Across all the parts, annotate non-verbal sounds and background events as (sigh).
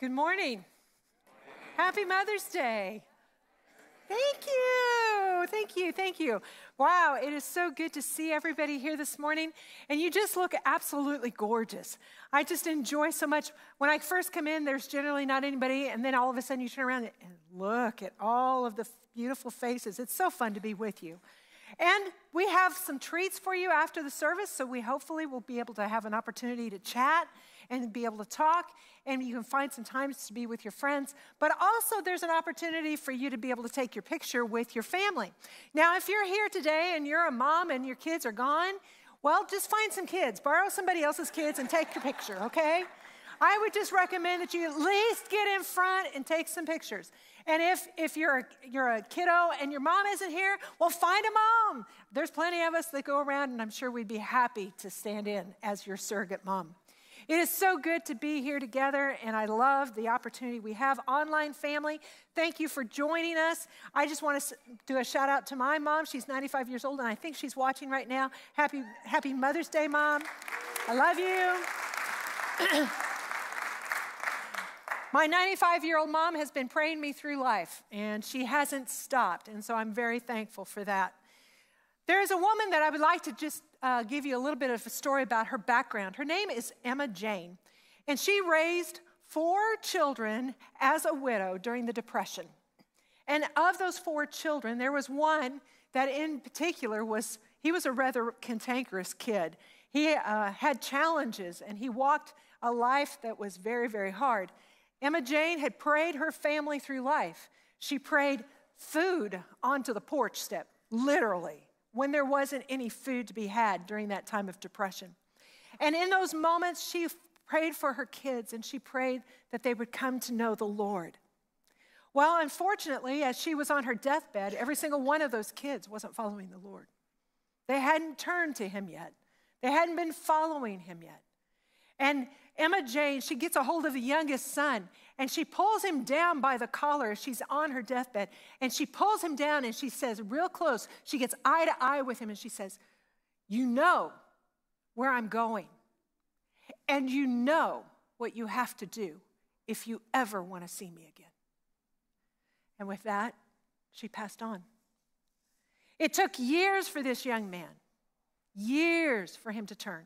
Good morning. Happy Mother's Day. Thank you. Thank you. Thank you. Wow, it is so good to see everybody here this morning. And you just look absolutely gorgeous. I just enjoy so much. When I first come in, there's generally not anybody. And then all of a sudden you turn around and look at all of the beautiful faces. It's so fun to be with you. And we have some treats for you after the service. So we hopefully will be able to have an opportunity to chat and be able to talk, and you can find some times to be with your friends. But also, there's an opportunity for you to be able to take your picture with your family. Now, if you're here today and you're a mom and your kids are gone, well, just find some kids, borrow somebody else's kids, and take your picture, okay? I would just recommend that you at least get in front and take some pictures. And if, if you're, a, you're a kiddo and your mom isn't here, well, find a mom. There's plenty of us that go around, and I'm sure we'd be happy to stand in as your surrogate mom. It is so good to be here together, and I love the opportunity we have. Online family, thank you for joining us. I just want to do a shout out to my mom. She's 95 years old, and I think she's watching right now. Happy, happy Mother's Day, Mom. I love you. (clears throat) My 95 year old mom has been praying me through life, and she hasn't stopped, and so I'm very thankful for that. There is a woman that I would like to just uh, give you a little bit of a story about her background. Her name is Emma Jane, and she raised four children as a widow during the Depression. And of those four children, there was one that in particular was, he was a rather cantankerous kid. He uh, had challenges and he walked a life that was very, very hard. Emma Jane had prayed her family through life. She prayed food onto the porch step, literally when there wasn't any food to be had during that time of depression. And in those moments, she prayed for her kids and she prayed that they would come to know the Lord. Well, unfortunately, as she was on her deathbed, every single one of those kids wasn't following the Lord. They hadn't turned to him yet, they hadn't been following him yet. And Emma Jane, she gets a hold of the youngest son and she pulls him down by the collar. She's on her deathbed and she pulls him down and she says, real close, she gets eye to eye with him and she says, You know where I'm going. And you know what you have to do if you ever want to see me again. And with that, she passed on. It took years for this young man, years for him to turn.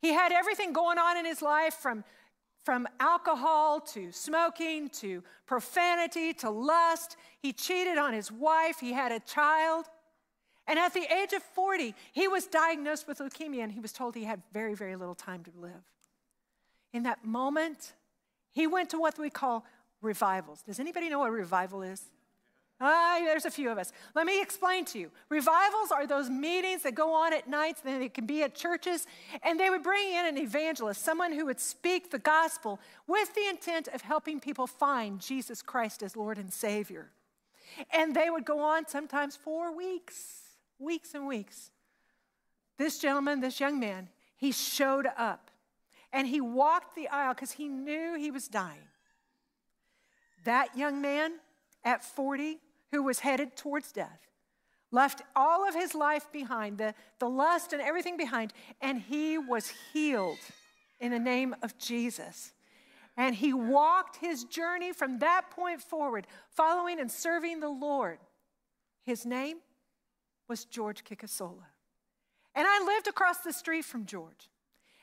He had everything going on in his life from, from alcohol to smoking to profanity to lust. He cheated on his wife, he had a child. And at the age of 40, he was diagnosed with leukemia and he was told he had very, very little time to live. In that moment, he went to what we call revivals. Does anybody know what revival is? Ah, there's a few of us. Let me explain to you. Revivals are those meetings that go on at nights, it can be at churches, and they would bring in an evangelist, someone who would speak the gospel with the intent of helping people find Jesus Christ as Lord and Savior. And they would go on sometimes for weeks, weeks and weeks. This gentleman, this young man, he showed up and he walked the aisle because he knew he was dying. That young man at 40 who was headed towards death, left all of his life behind, the, the lust and everything behind, and he was healed in the name of Jesus. And he walked his journey from that point forward, following and serving the Lord. His name was George Kikasola. And I lived across the street from George.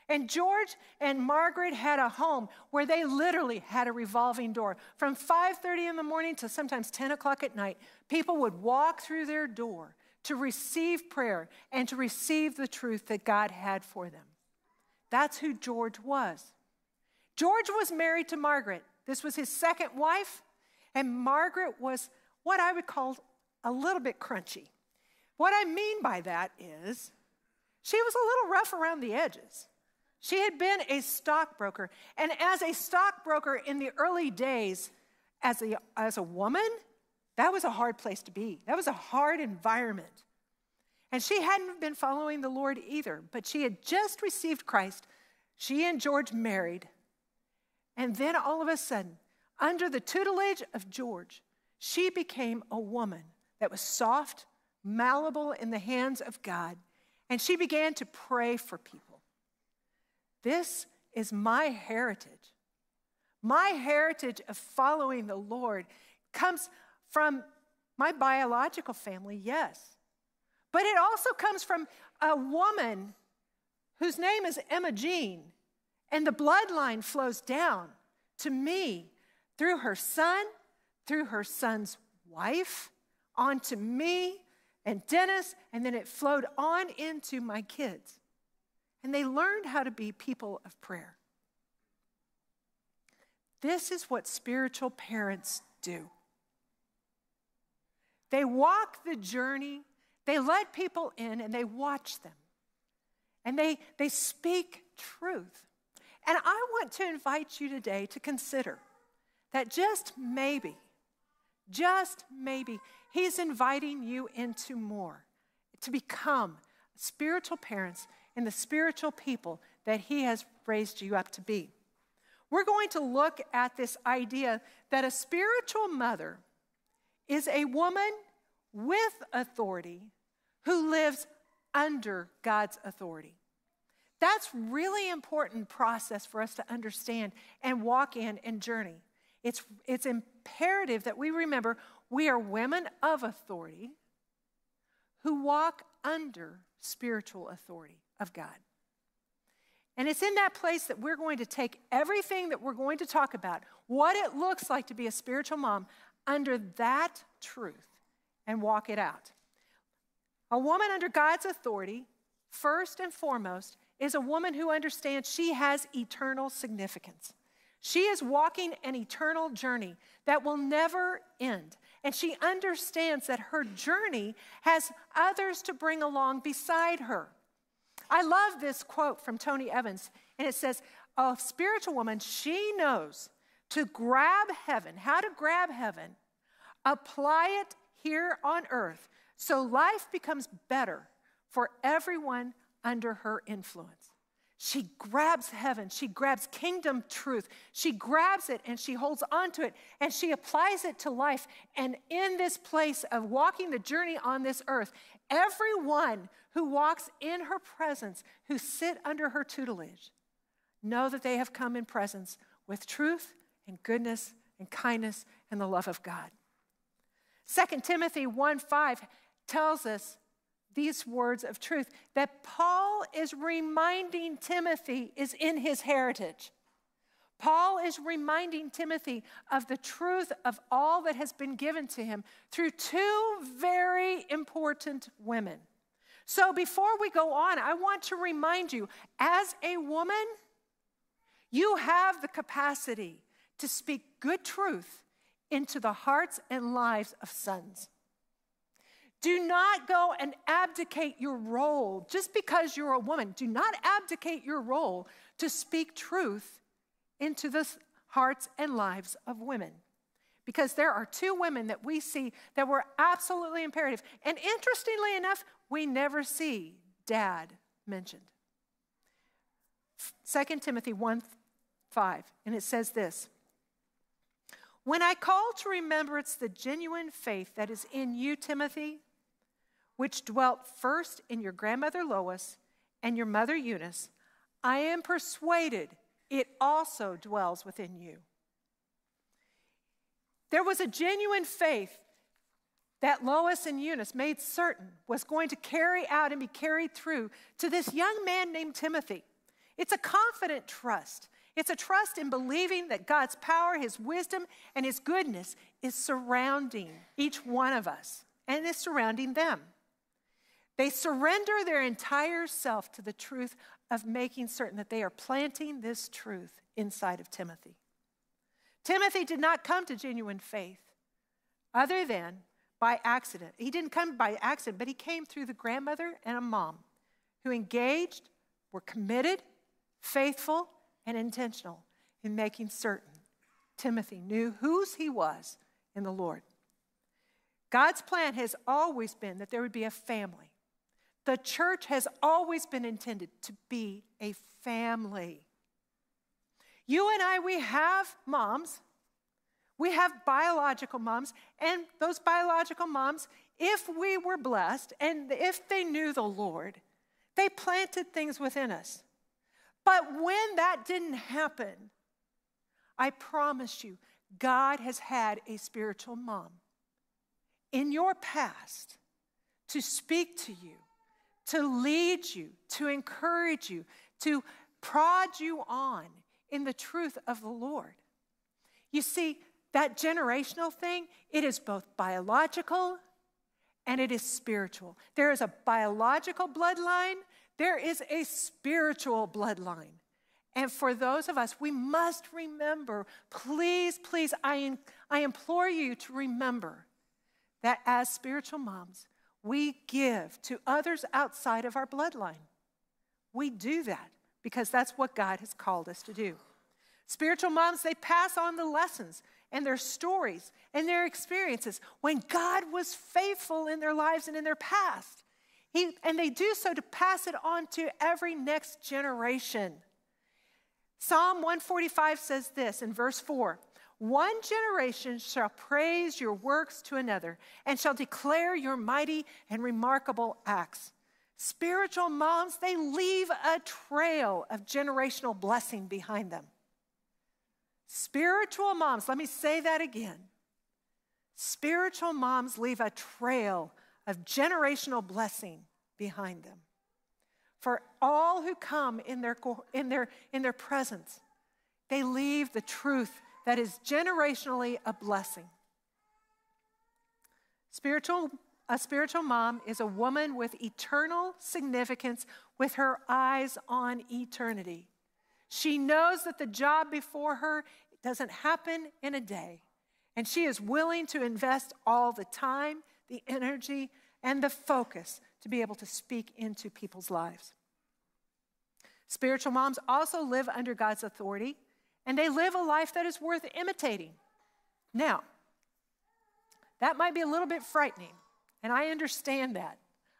And George and Margaret had a home where they literally had a revolving door. From 5:30 in the morning to sometimes 10 o'clock at night, people would walk through their door to receive prayer and to receive the truth that God had for them. That's who George was. George was married to Margaret. This was his second wife, and Margaret was what I would call a little bit crunchy. What I mean by that is she was a little rough around the edges. She had been a stockbroker. And as a stockbroker in the early days, as a, as a woman, that was a hard place to be. That was a hard environment. And she hadn't been following the Lord either, but she had just received Christ. She and George married. And then all of a sudden, under the tutelage of George, she became a woman that was soft, malleable in the hands of God. And she began to pray for people. This is my heritage. My heritage of following the Lord comes from my biological family, yes. But it also comes from a woman whose name is Emma Jean, and the bloodline flows down to me through her son, through her son's wife, onto me and Dennis, and then it flowed on into my kids. And they learned how to be people of prayer. This is what spiritual parents do. They walk the journey, they let people in, and they watch them. And they, they speak truth. And I want to invite you today to consider that just maybe, just maybe, He's inviting you into more, to become spiritual parents and the spiritual people that He has raised you up to be. We're going to look at this idea that a spiritual mother is a woman with authority who lives under God's authority. That's really important process for us to understand and walk in and journey. It's, it's imperative that we remember we are women of authority who walk under spiritual authority of God. And it's in that place that we're going to take everything that we're going to talk about, what it looks like to be a spiritual mom, under that truth and walk it out. A woman under God's authority, first and foremost, is a woman who understands she has eternal significance. She is walking an eternal journey that will never end. And she understands that her journey has others to bring along beside her. I love this quote from Tony Evans, and it says, A spiritual woman, she knows to grab heaven, how to grab heaven, apply it here on earth so life becomes better for everyone under her influence. She grabs heaven, she grabs kingdom truth, she grabs it and she holds on to it and she applies it to life. And in this place of walking the journey on this earth, everyone who walks in her presence, who sit under her tutelage, know that they have come in presence with truth and goodness and kindness and the love of God. 2 Timothy 1 5 tells us these words of truth that Paul is reminding Timothy is in his heritage. Paul is reminding Timothy of the truth of all that has been given to him through two very important women. So before we go on, I want to remind you as a woman, you have the capacity to speak good truth into the hearts and lives of sons. Do not go and abdicate your role just because you're a woman. Do not abdicate your role to speak truth into the hearts and lives of women. Because there are two women that we see that were absolutely imperative. And interestingly enough, we never see dad mentioned. 2 Timothy 1 5, and it says this When I call to remembrance the genuine faith that is in you, Timothy, which dwelt first in your grandmother Lois and your mother Eunice, I am persuaded it also dwells within you. There was a genuine faith that Lois and Eunice made certain was going to carry out and be carried through to this young man named Timothy. It's a confident trust. It's a trust in believing that God's power, His wisdom, and His goodness is surrounding each one of us and is surrounding them. They surrender their entire self to the truth of making certain that they are planting this truth inside of Timothy. Timothy did not come to genuine faith other than by accident. He didn't come by accident, but he came through the grandmother and a mom who engaged, were committed, faithful, and intentional in making certain Timothy knew whose he was in the Lord. God's plan has always been that there would be a family the church has always been intended to be a family. You and I, we have moms. We have biological moms, and those biological moms, if we were blessed and if they knew the Lord, they planted things within us. But when that didn't happen, I promise you, God has had a spiritual mom in your past to speak to you, to lead you, to encourage you, to prod you on in the truth of the Lord. You see, that generational thing, it is both biological and it is spiritual. There is a biological bloodline, there is a spiritual bloodline. And for those of us, we must remember, please, please, I, I implore you to remember that as spiritual moms, we give to others outside of our bloodline. We do that because that's what God has called us to do. Spiritual moms, they pass on the lessons and their stories and their experiences when God was faithful in their lives and in their past. He, and they do so to pass it on to every next generation. Psalm 145 says this in verse 4 One generation shall praise your works to another and shall declare your mighty and remarkable acts. Spiritual moms, they leave a trail of generational blessing behind them. Spiritual moms, let me say that again. Spiritual moms leave a trail of generational blessing behind them. For all who come in their, in their, in their presence, they leave the truth that is generationally a blessing. Spiritual, a spiritual mom is a woman with eternal significance with her eyes on eternity. She knows that the job before her doesn't happen in a day, and she is willing to invest all the time, the energy, and the focus to be able to speak into people's lives. Spiritual moms also live under God's authority, and they live a life that is worth imitating. Now, that might be a little bit frightening, and I understand that.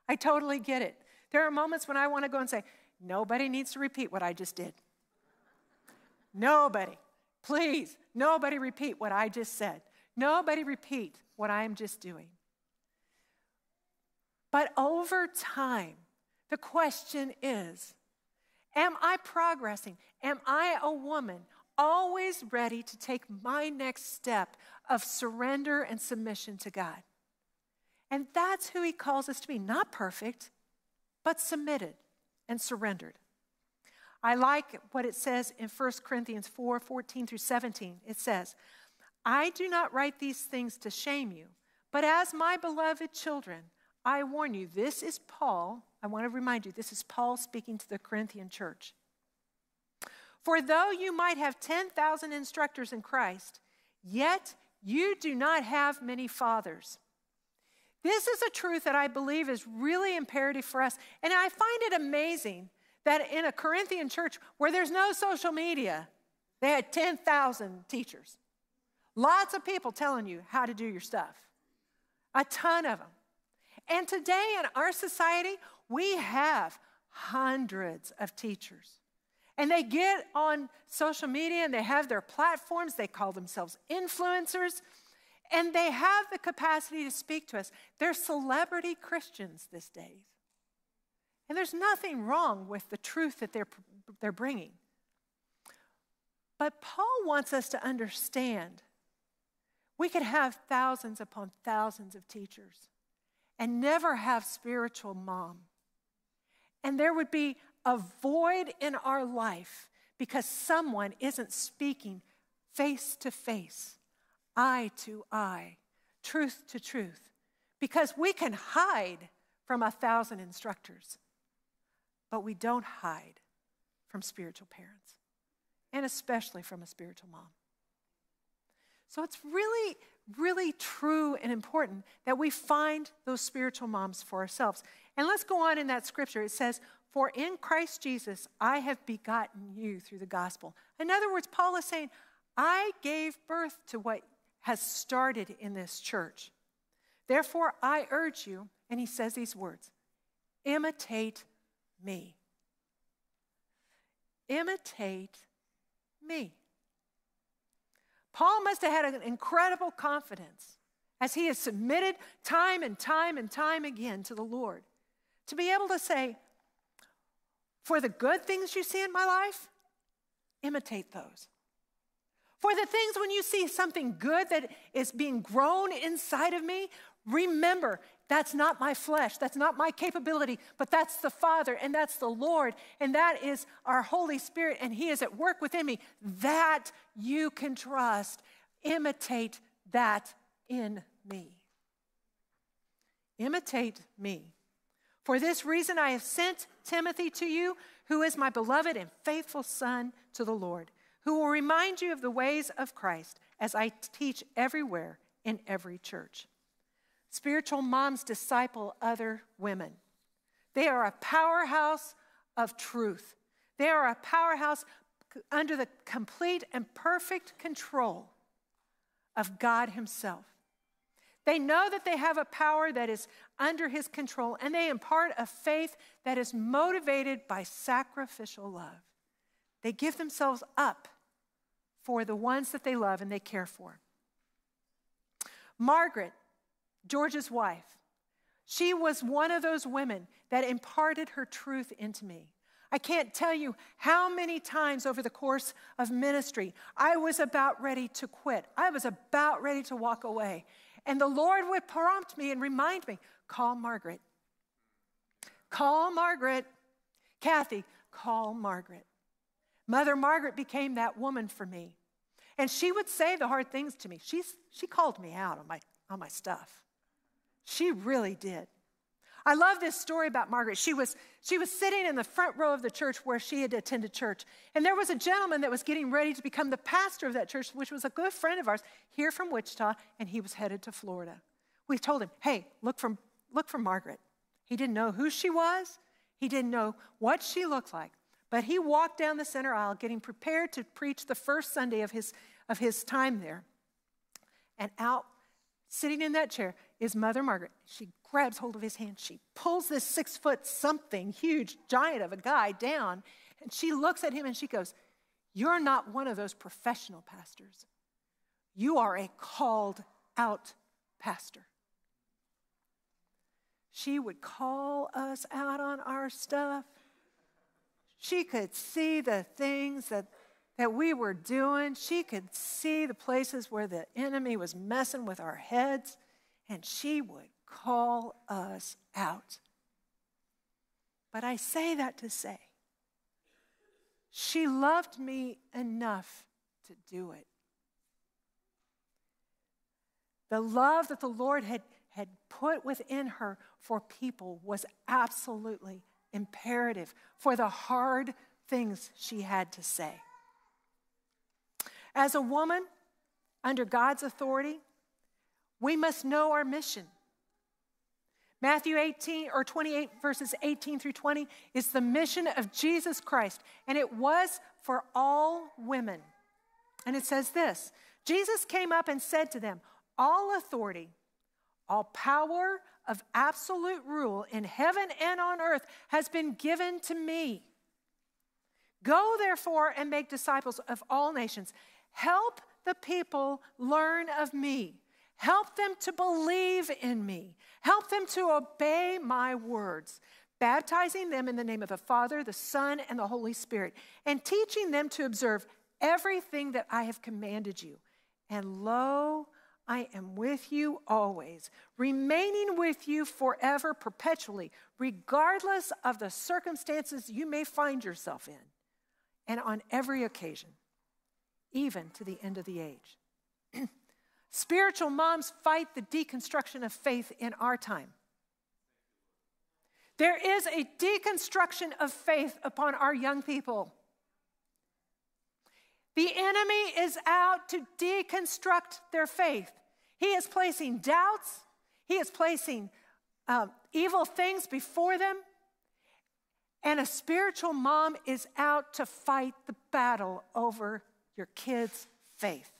I totally get it. There are moments when I want to go and say, Nobody needs to repeat what I just did. Nobody. Please, nobody repeat what I just said. Nobody repeat what I am just doing. But over time, the question is Am I progressing? Am I a woman always ready to take my next step of surrender and submission to God? And that's who He calls us to be not perfect, but submitted and surrendered. I like what it says in 1 Corinthians 4 14 through 17. It says, I do not write these things to shame you, but as my beloved children, I warn you, this is Paul. I want to remind you, this is Paul speaking to the Corinthian church. For though you might have 10,000 instructors in Christ, yet you do not have many fathers. This is a truth that I believe is really imperative for us. And I find it amazing that in a Corinthian church where there's no social media, they had 10,000 teachers. Lots of people telling you how to do your stuff, a ton of them. And today in our society, we have hundreds of teachers. And they get on social media and they have their platforms. They call themselves influencers. And they have the capacity to speak to us. They're celebrity Christians these days. And there's nothing wrong with the truth that they're, they're bringing. But Paul wants us to understand we could have thousands upon thousands of teachers and never have spiritual mom. And there would be a void in our life because someone isn't speaking face to face, eye to eye, truth to truth. Because we can hide from a thousand instructors, but we don't hide from spiritual parents, and especially from a spiritual mom. So it's really, really true and important that we find those spiritual moms for ourselves. And let's go on in that scripture. It says, For in Christ Jesus I have begotten you through the gospel. In other words, Paul is saying, I gave birth to what has started in this church. Therefore, I urge you, and he says these words imitate me. Imitate me. Paul must have had an incredible confidence as he has submitted time and time and time again to the Lord to be able to say, For the good things you see in my life, imitate those. For the things when you see something good that is being grown inside of me, remember that's not my flesh, that's not my capability, but that's the Father and that's the Lord and that is our Holy Spirit and He is at work within me. That you can trust. Imitate that in me. Imitate me. For this reason, I have sent Timothy to you, who is my beloved and faithful son to the Lord, who will remind you of the ways of Christ as I teach everywhere in every church. Spiritual moms disciple other women. They are a powerhouse of truth. They are a powerhouse under the complete and perfect control of God Himself. They know that they have a power that is under His control, and they impart a faith that is motivated by sacrificial love. They give themselves up for the ones that they love and they care for. Margaret George's wife, she was one of those women that imparted her truth into me. I can't tell you how many times over the course of ministry I was about ready to quit. I was about ready to walk away. And the Lord would prompt me and remind me call Margaret. Call Margaret. Kathy, call Margaret. Mother Margaret became that woman for me. And she would say the hard things to me. She's, she called me out on my, on my stuff. She really did. I love this story about Margaret. She was, she was sitting in the front row of the church where she had attended church. And there was a gentleman that was getting ready to become the pastor of that church, which was a good friend of ours here from Wichita, and he was headed to Florida. We told him, hey, look for, look for Margaret. He didn't know who she was, he didn't know what she looked like. But he walked down the center aisle getting prepared to preach the first Sunday of his, of his time there. And out, sitting in that chair, is Mother Margaret. She grabs hold of his hand. She pulls this six foot something, huge giant of a guy down, and she looks at him and she goes, You're not one of those professional pastors. You are a called out pastor. She would call us out on our stuff. She could see the things that, that we were doing. She could see the places where the enemy was messing with our heads and she would call us out. But I say that to say, she loved me enough to do it. The love that the Lord had, had put within her for people was absolutely imperative for the hard things she had to say. As a woman under God's authority, we must know our mission. Matthew 18 or 28 verses 18 through 20 is the mission of Jesus Christ, and it was for all women. And it says this Jesus came up and said to them, All authority, all power of absolute rule in heaven and on earth has been given to me. Go therefore and make disciples of all nations. Help the people learn of me. Help them to believe in me. Help them to obey my words, baptizing them in the name of the Father, the Son, and the Holy Spirit, and teaching them to observe everything that I have commanded you. And lo, I am with you always, remaining with you forever, perpetually, regardless of the circumstances you may find yourself in, and on every occasion, even to the end of the age. (clears throat) Spiritual moms fight the deconstruction of faith in our time. There is a deconstruction of faith upon our young people. The enemy is out to deconstruct their faith. He is placing doubts, he is placing um, evil things before them. And a spiritual mom is out to fight the battle over your kids' faith.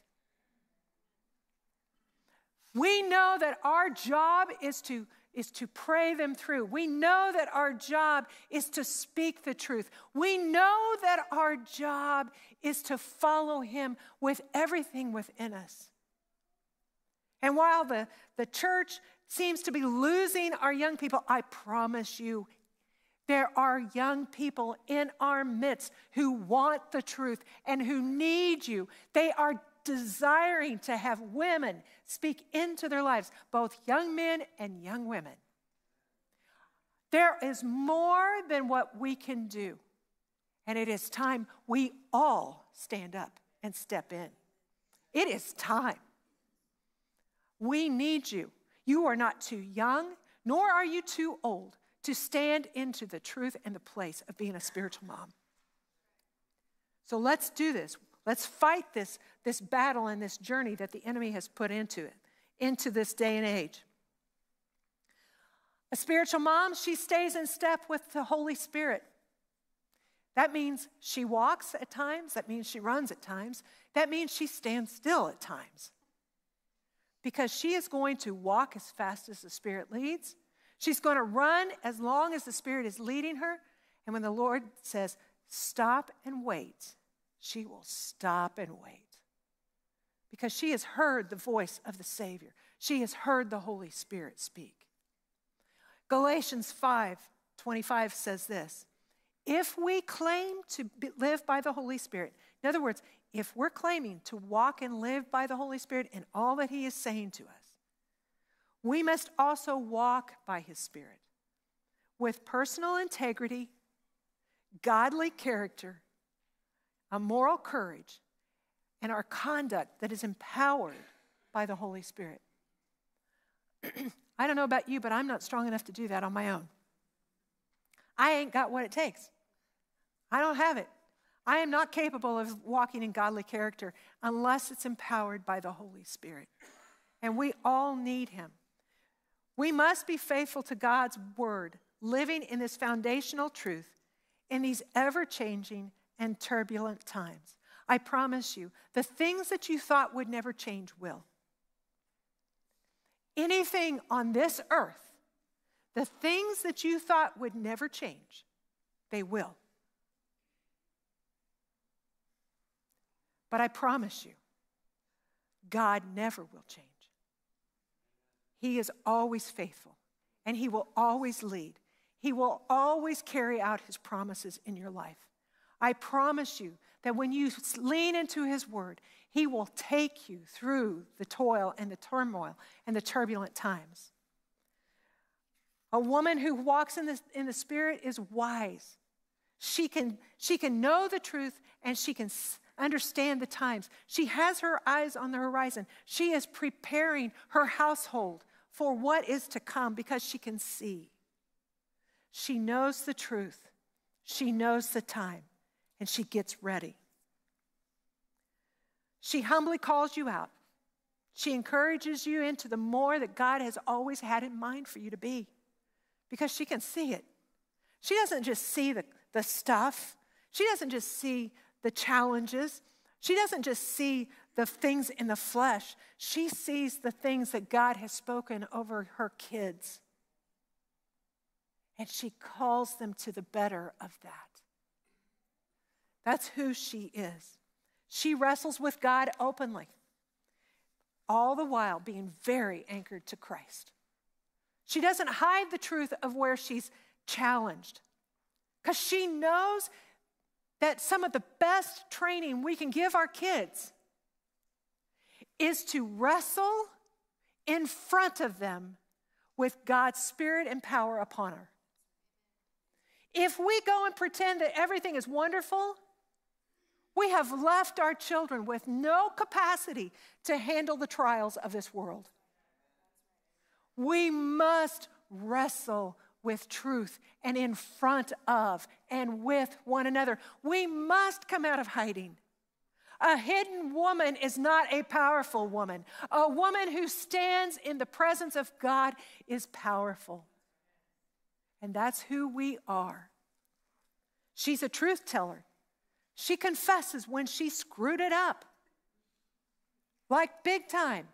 We know that our job is to, is to pray them through. We know that our job is to speak the truth. We know that our job is to follow Him with everything within us. And while the, the church seems to be losing our young people, I promise you, there are young people in our midst who want the truth and who need you. They are desiring to have women speak into their lives, both young men and young women. There is more than what we can do. And it is time we all stand up and step in. It is time. We need you. You are not too young, nor are you too old to stand into the truth and the place of being a spiritual mom. So let's do this. Let's fight this, this battle and this journey that the enemy has put into it, into this day and age. A spiritual mom, she stays in step with the Holy Spirit. That means she walks at times, that means she runs at times, that means she stands still at times. Because she is going to walk as fast as the Spirit leads. She's going to run as long as the Spirit is leading her. And when the Lord says, stop and wait, she will stop and wait. Because she has heard the voice of the Savior, she has heard the Holy Spirit speak. Galatians 5 25 says this If we claim to live by the Holy Spirit, in other words, if we're claiming to walk and live by the Holy Spirit in all that He is saying to us, we must also walk by His Spirit with personal integrity, godly character, a moral courage, and our conduct that is empowered by the Holy Spirit. (clears throat) I don't know about you, but I'm not strong enough to do that on my own. I ain't got what it takes. I don't have it. I am not capable of walking in godly character unless it's empowered by the Holy Spirit. And we all need Him. We must be faithful to God's word, living in this foundational truth in these ever changing and turbulent times. I promise you, the things that you thought would never change will anything on this earth, the things that you thought would never change, they will. But I promise you, God never will change. He is always faithful, and He will always lead. He will always carry out His promises in your life. I promise you that when you lean into His word, He will take you through the toil and the turmoil and the turbulent times. A woman who walks in the, in the Spirit is wise. She can, she can know the truth and she can understand the times. She has her eyes on the horizon. She is preparing her household for what is to come because she can see. She knows the truth, she knows the time and she gets ready. She humbly calls you out. She encourages you into the more that God has always had in mind for you to be because she can see it. She doesn't just see the, the stuff, she doesn't just see the challenges, she doesn't just see the things in the flesh. She sees the things that God has spoken over her kids. And she calls them to the better of that. That's who she is. She wrestles with God openly, all the while being very anchored to Christ. She doesn't hide the truth of where she's challenged because she knows that some of the best training we can give our kids is to wrestle in front of them with God's Spirit and power upon her. If we go and pretend that everything is wonderful, we have left our children with no capacity to handle the trials of this world. We must wrestle with truth and in front of and with one another. We must come out of hiding. A hidden woman is not a powerful woman. A woman who stands in the presence of God is powerful. And that's who we are. She's a truth teller. She confesses when she screwed it up, like big time.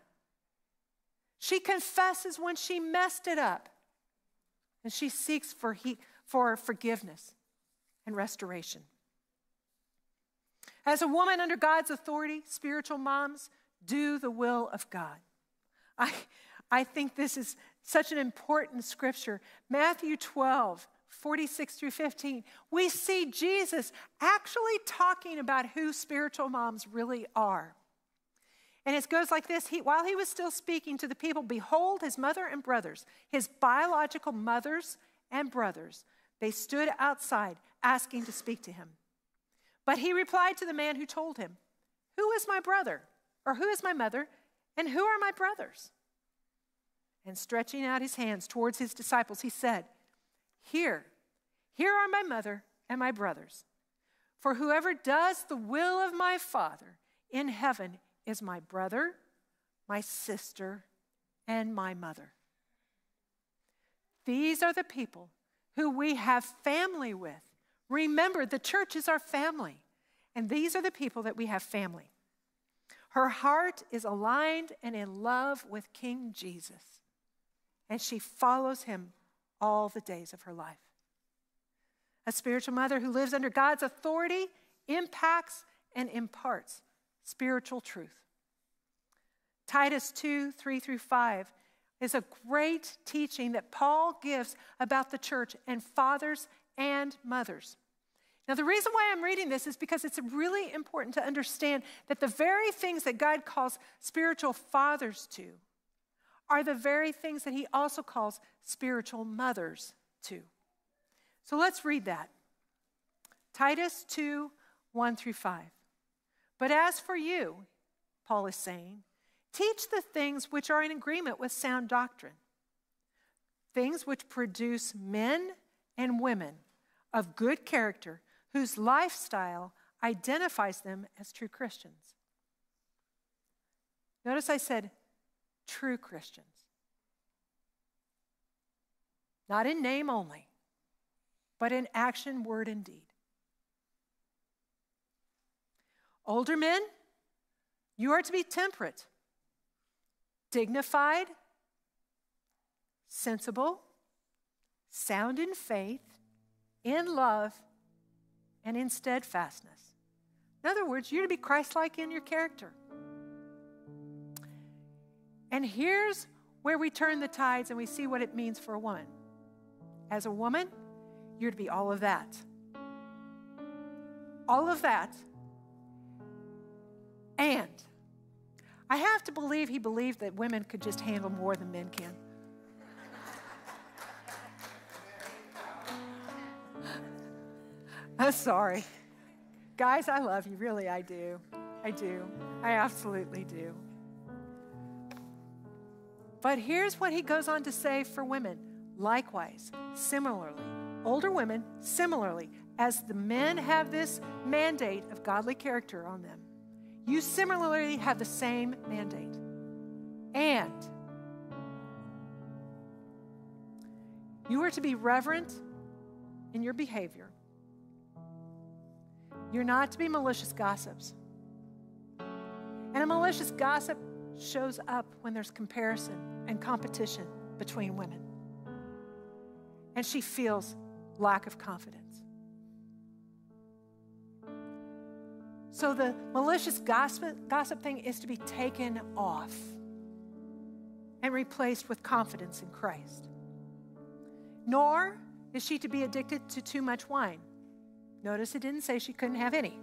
She confesses when she messed it up. And she seeks for, he, for forgiveness and restoration. As a woman under God's authority, spiritual moms do the will of God. I, I think this is such an important scripture. Matthew 12, 46 through 15, we see Jesus actually talking about who spiritual moms really are. And it goes like this he, While he was still speaking to the people, behold, his mother and brothers, his biological mothers and brothers, they stood outside asking to speak to him. But he replied to the man who told him, Who is my brother? Or who is my mother? And who are my brothers? And stretching out his hands towards his disciples, he said, Here, here are my mother and my brothers. For whoever does the will of my Father in heaven is my brother, my sister, and my mother. These are the people who we have family with. Remember, the church is our family, and these are the people that we have family. Her heart is aligned and in love with King Jesus, and she follows him all the days of her life. A spiritual mother who lives under God's authority impacts and imparts spiritual truth. Titus 2 3 through 5 is a great teaching that Paul gives about the church and fathers and mothers. Now, the reason why I'm reading this is because it's really important to understand that the very things that God calls spiritual fathers to are the very things that he also calls spiritual mothers to. So let's read that. Titus 2 1 through 5. But as for you, Paul is saying, teach the things which are in agreement with sound doctrine, things which produce men and women of good character whose lifestyle identifies them as true Christians. Notice I said true Christians, not in name only, but in action, word, and deed. Older men, you are to be temperate, dignified, sensible, sound in faith, in love, and in steadfastness. In other words, you're to be Christ like in your character. And here's where we turn the tides and we see what it means for a woman. As a woman, you're to be all of that. All of that and I have to believe he believed that women could just handle more than men can. I'm sorry. Guys, I love you. Really, I do. I do. I absolutely do. But here's what he goes on to say for women. Likewise, similarly, older women, similarly, as the men have this mandate of godly character on them, you similarly have the same mandate. And you are to be reverent in your behavior. You're not to be malicious gossips. And a malicious gossip shows up when there's comparison and competition between women. And she feels lack of confidence. So the malicious gossip, gossip thing is to be taken off and replaced with confidence in Christ. Nor is she to be addicted to too much wine. Notice it didn't say she couldn't have any.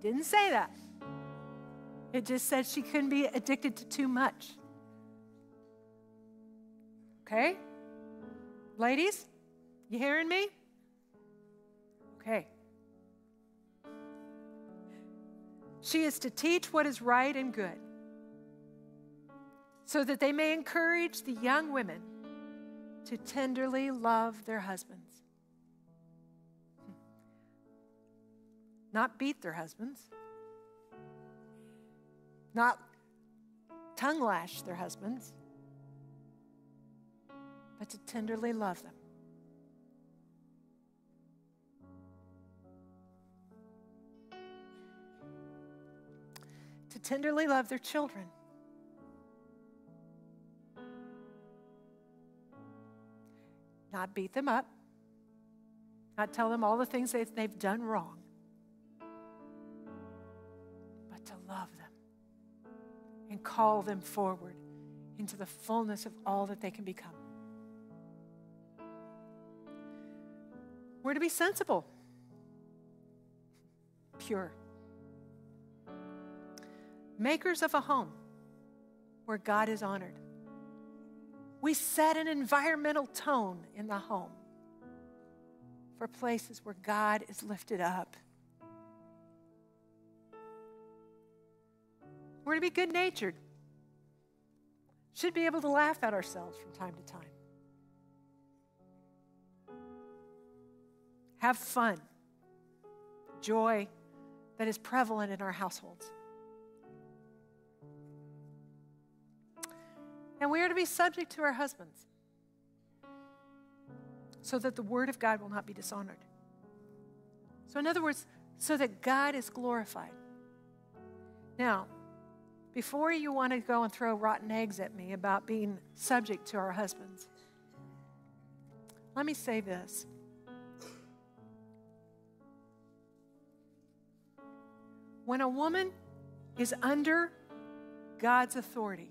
Didn't say that. It just said she couldn't be addicted to too much. Okay? Ladies, you hearing me? Okay. She is to teach what is right and good so that they may encourage the young women to tenderly love their husbands. Not beat their husbands, not tongue lash their husbands, but to tenderly love them. To tenderly love their children. Not beat them up, not tell them all the things that they've done wrong, and call them forward into the fullness of all that they can become. We're to be sensible, pure, makers of a home where God is honored. We set an environmental tone in the home for places where God is lifted up. We're to be good natured. Should be able to laugh at ourselves from time to time. Have fun, joy that is prevalent in our households. And we are to be subject to our husbands so that the word of God will not be dishonored. So, in other words, so that God is glorified. Now, before you want to go and throw rotten eggs at me about being subject to our husbands, let me say this. When a woman is under God's authority,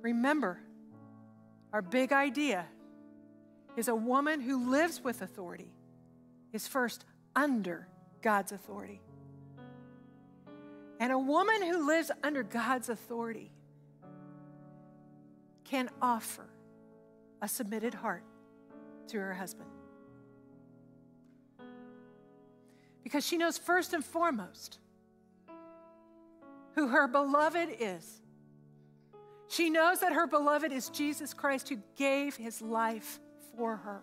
remember, our big idea is a woman who lives with authority is first under God's authority. And a woman who lives under God's authority can offer a submitted heart to her husband. Because she knows first and foremost who her beloved is. She knows that her beloved is Jesus Christ who gave his life for her.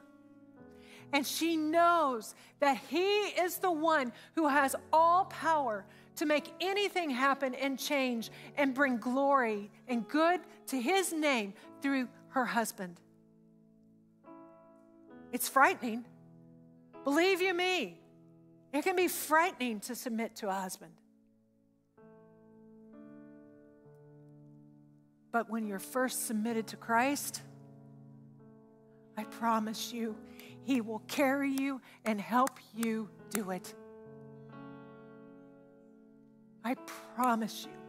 And she knows that he is the one who has all power to make anything happen and change and bring glory and good to his name through her husband. It's frightening. Believe you me, it can be frightening to submit to a husband. But when you're first submitted to Christ, I promise you, He will carry you and help you do it. I promise you.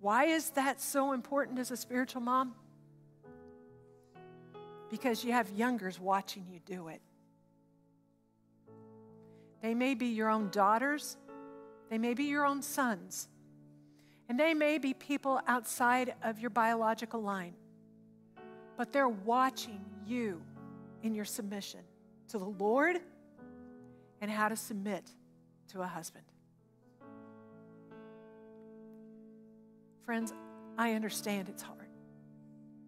Why is that so important as a spiritual mom? Because you have youngers watching you do it. They may be your own daughters, they may be your own sons, and they may be people outside of your biological line but they're watching you in your submission to the Lord and how to submit to a husband. Friends, I understand it's hard,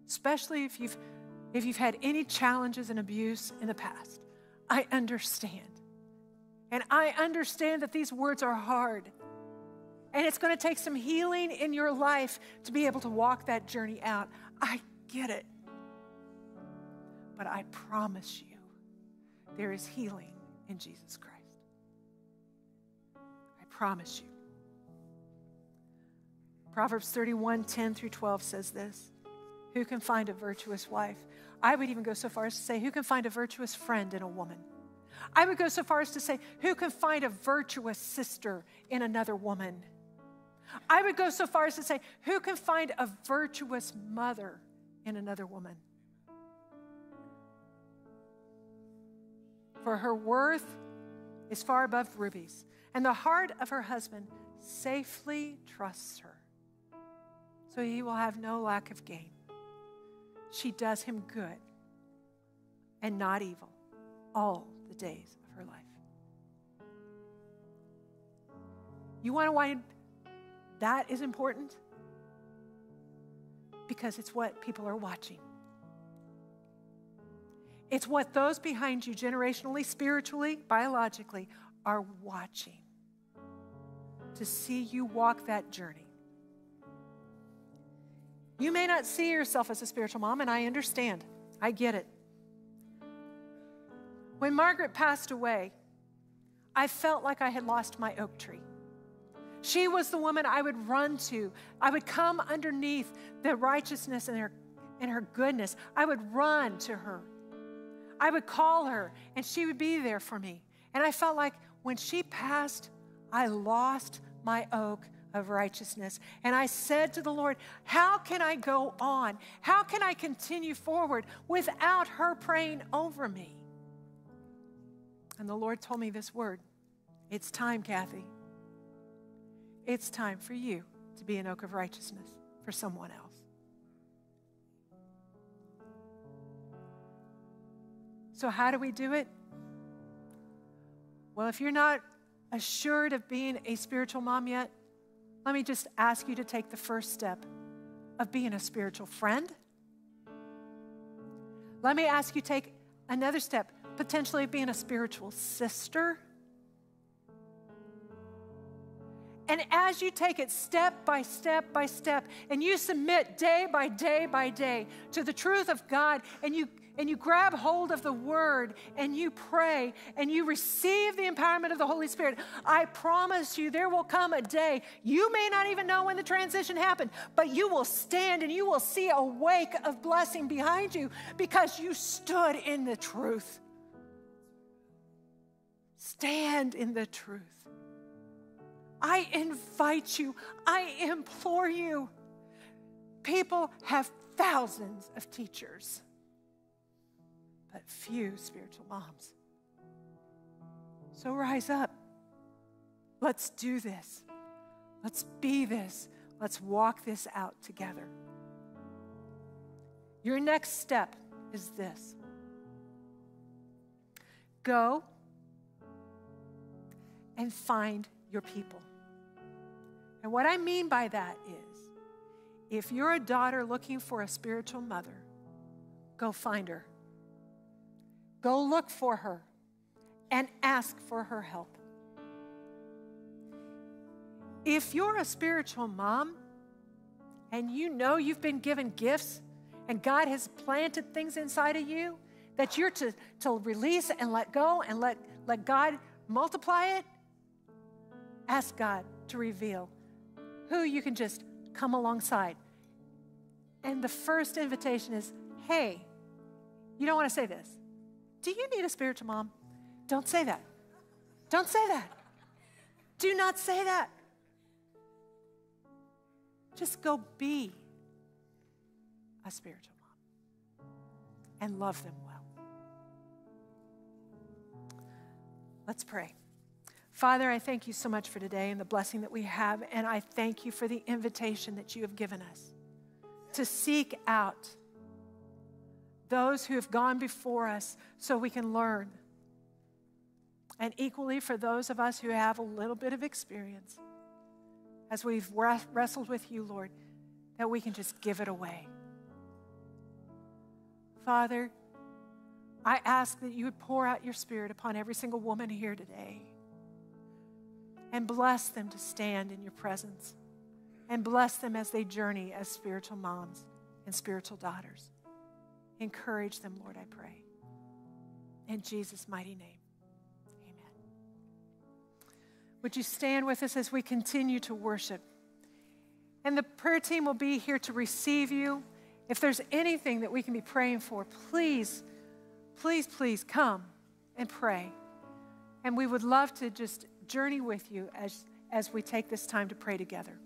especially if you've, if you've had any challenges and abuse in the past. I understand. And I understand that these words are hard. And it's going to take some healing in your life to be able to walk that journey out. I get it. But I promise you, there is healing in Jesus Christ. I promise you. Proverbs 31 10 through 12 says this Who can find a virtuous wife? I would even go so far as to say, Who can find a virtuous friend in a woman? I would go so far as to say, Who can find a virtuous sister in another woman? I would go so far as to say, Who can find a virtuous mother in another woman? For her worth is far above rubies, and the heart of her husband safely trusts her. So he will have no lack of gain. She does him good and not evil all the days of her life. You want to why that is important? Because it's what people are watching. It's what those behind you, generationally, spiritually, biologically, are watching to see you walk that journey. You may not see yourself as a spiritual mom, and I understand. I get it. When Margaret passed away, I felt like I had lost my oak tree. She was the woman I would run to. I would come underneath the righteousness and her, and her goodness. I would run to her. I would call her and she would be there for me. And I felt like when she passed, I lost my oak of righteousness. And I said to the Lord, How can I go on? How can I continue forward without her praying over me? And the Lord told me this word It's time, Kathy. It's time for you to be an oak of righteousness for someone else. So, how do we do it? Well, if you're not assured of being a spiritual mom yet, let me just ask you to take the first step of being a spiritual friend. Let me ask you take another step, potentially being a spiritual sister. And as you take it step by step by step, and you submit day by day by day to the truth of God, and you and you grab hold of the word and you pray and you receive the empowerment of the Holy Spirit, I promise you there will come a day, you may not even know when the transition happened, but you will stand and you will see a wake of blessing behind you because you stood in the truth. Stand in the truth. I invite you, I implore you. People have thousands of teachers but few spiritual moms. So rise up. Let's do this. Let's be this. Let's walk this out together. Your next step is this go and find your people. And what I mean by that is if you're a daughter looking for a spiritual mother, go find her. Go look for her and ask for her help. If you're a spiritual mom and you know you've been given gifts and God has planted things inside of you that you're to, to release and let go and let, let God multiply it, ask God to reveal who you can just come alongside. And the first invitation is hey, you don't want to say this. Do you need a spiritual mom? Don't say that. Don't say that. Do not say that. Just go be a spiritual mom and love them well. Let's pray. Father, I thank you so much for today and the blessing that we have, and I thank you for the invitation that you have given us to seek out those who have gone before us so we can learn. And equally for those of us who have a little bit of experience, as we've wrestled with you, Lord, that we can just give it away. Father, I ask that you would pour out your spirit upon every single woman here today and bless them to stand in your presence and bless them as they journey as spiritual moms and spiritual daughters. Encourage them, Lord, I pray. In Jesus' mighty name, amen. Would you stand with us as we continue to worship? And the prayer team will be here to receive you. If there's anything that we can be praying for, please, please, please come and pray. And we would love to just journey with you as, as we take this time to pray together.